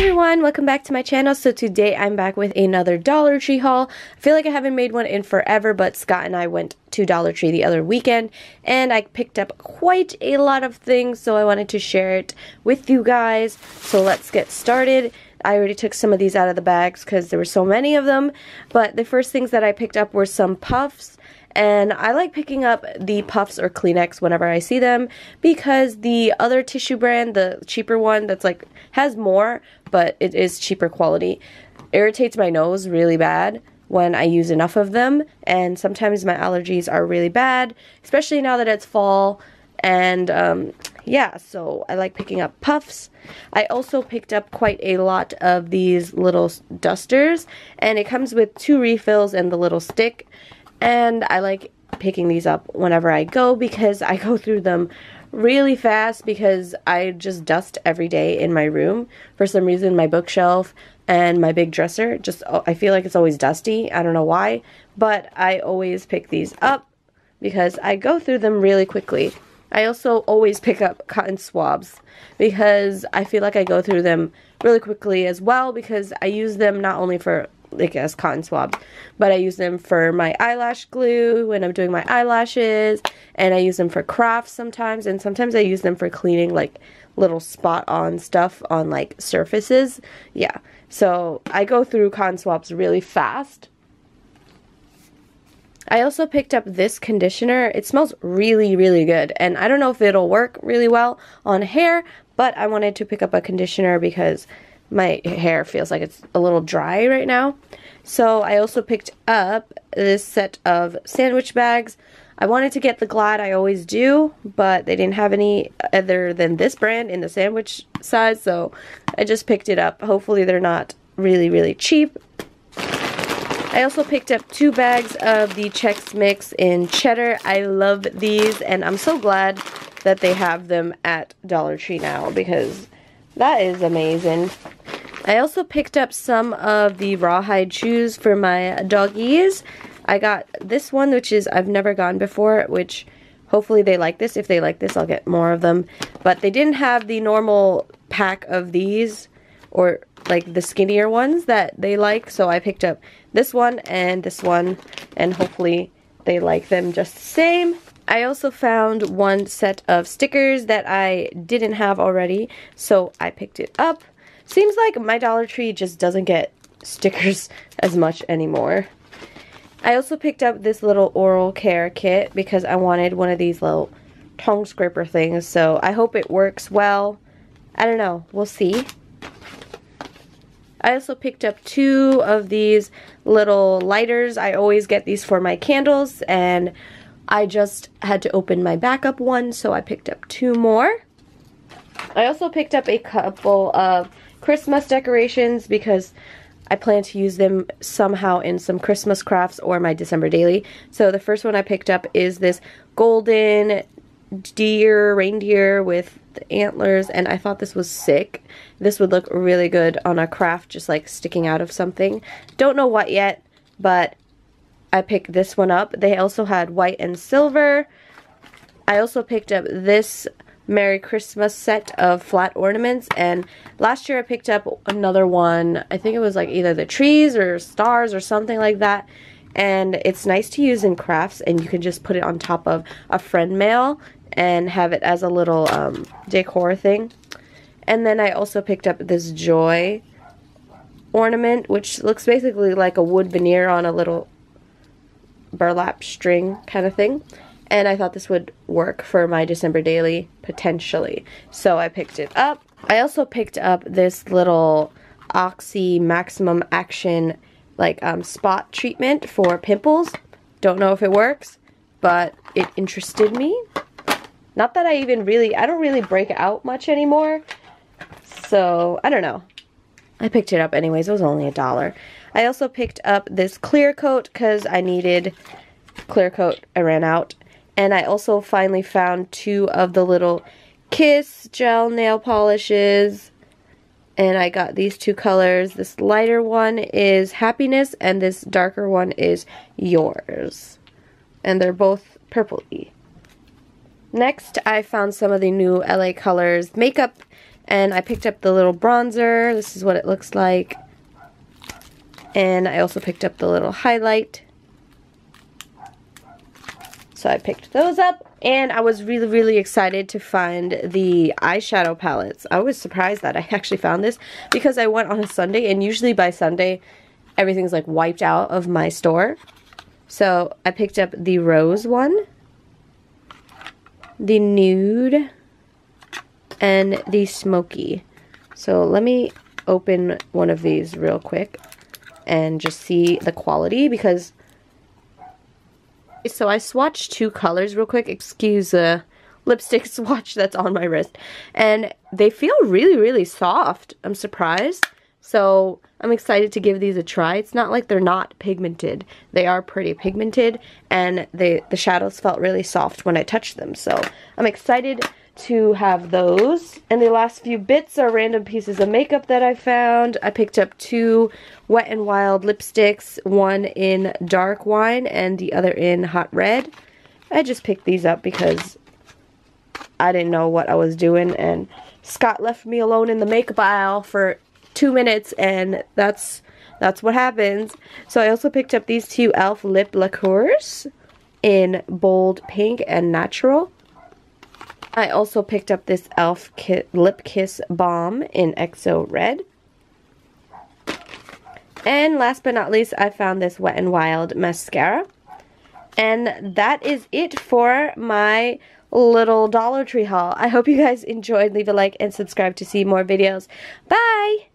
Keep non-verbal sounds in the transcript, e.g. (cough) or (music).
everyone, welcome back to my channel. So today I'm back with another Dollar Tree haul. I feel like I haven't made one in forever, but Scott and I went to Dollar Tree the other weekend and I picked up quite a lot of things, so I wanted to share it with you guys. So let's get started. I already took some of these out of the bags because there were so many of them, but the first things that I picked up were some puffs and I like picking up the Puffs or Kleenex whenever I see them because the other tissue brand, the cheaper one that's like has more but it is cheaper quality, irritates my nose really bad when I use enough of them and sometimes my allergies are really bad, especially now that it's fall and um, yeah, so I like picking up puffs. I also picked up quite a lot of these little dusters, and it comes with two refills and the little stick. And I like picking these up whenever I go because I (laughs) go through them really fast because I just dust every day in my room. For some reason, my bookshelf and my big dresser just, oh, I feel like it's always dusty. I don't know why, but I always pick these up because I go through them really quickly. I also always pick up cotton swabs because I feel like I go through them really quickly as well because I use them not only for like as cotton swabs, but I use them for my eyelash glue when I'm doing my eyelashes, and I use them for crafts sometimes, and sometimes I use them for cleaning like little spot on stuff on like surfaces. Yeah, so I go through cotton swabs really fast. I also picked up this conditioner. It smells really, really good. And I don't know if it'll work really well on hair, but I wanted to pick up a conditioner because my hair feels like it's a little dry right now. So I also picked up this set of sandwich bags. I wanted to get the Glad I always do, but they didn't have any other than this brand in the sandwich size, so I just picked it up. Hopefully they're not really, really cheap. I also picked up two bags of the Chex Mix in cheddar. I love these, and I'm so glad that they have them at Dollar Tree now because that is amazing. I also picked up some of the rawhide shoes for my doggies. I got this one, which is I've never gone before, which hopefully they like this. If they like this, I'll get more of them. But they didn't have the normal pack of these or like the skinnier ones that they like. So I picked up this one and this one and hopefully they like them just the same. I also found one set of stickers that I didn't have already, so I picked it up. Seems like my Dollar Tree just doesn't get stickers (laughs) as much anymore. I also picked up this little oral care kit because I wanted one of these little tongue scraper things, so I hope it works well. I don't know, we'll see. I also picked up two of these little lighters. I always get these for my candles, and I just had to open my backup one, so I picked up two more. I also picked up a couple of Christmas decorations because I plan to use them somehow in some Christmas crafts or my December daily. So the first one I picked up is this golden deer, reindeer with the antlers, and I thought this was sick. This would look really good on a craft just like sticking out of something. Don't know what yet, but I picked this one up. They also had white and silver. I also picked up this Merry Christmas set of flat ornaments and last year I picked up another one. I think it was like either the trees or stars or something like that and it's nice to use in crafts and you can just put it on top of a friend mail and have it as a little um, decor thing. And then I also picked up this joy ornament which looks basically like a wood veneer on a little burlap string kind of thing. And I thought this would work for my December daily, potentially. So I picked it up. I also picked up this little Oxy Maximum Action like um, spot treatment for pimples. Don't know if it works, but it interested me. Not that I even really, I don't really break out much anymore. So, I don't know. I picked it up anyways. It was only a dollar. I also picked up this clear coat because I needed clear coat. I ran out. And I also finally found two of the little Kiss gel nail polishes. And I got these two colors. This lighter one is Happiness and this darker one is Yours. And they're both purpley. Next, I found some of the new LA Colors makeup And I picked up the little bronzer. This is what it looks like. And I also picked up the little highlight. So I picked those up. And I was really, really excited to find the eyeshadow palettes. I was surprised that I (laughs) actually found this because I went on a Sunday and usually by Sunday everything's like wiped out of my store. So I picked up the rose one, the nude, and the smoky. So let me open one of these real quick and just see the quality because so I swatched two colors real quick. Excuse the lipstick (laughs) swatch that's on my wrist. And they feel really, really soft. I'm surprised. So I'm excited to give these a try. It's not like they're not pigmented. They are pretty pigmented and they, the shadows felt really soft when I touched them. So I'm excited to have those. And the last few bits are random pieces of makeup that I found. I picked up two Wet n Wild lipsticks, one in dark wine and the other in hot red. I just picked these up because I didn't know what I was doing and Scott left me alone in the makeup aisle for two minutes and that's that's what happens. So I also picked up these two e.l.f. lip lacquers in bold pink and natural. I also picked up this e.l.f. Ki Lip Kiss Balm in XO Red. And last but not least, I found this Wet n Wild mascara. And that is it for my little Dollar Tree haul. I hope you guys enjoyed. Leave a like and subscribe to see more videos. Bye!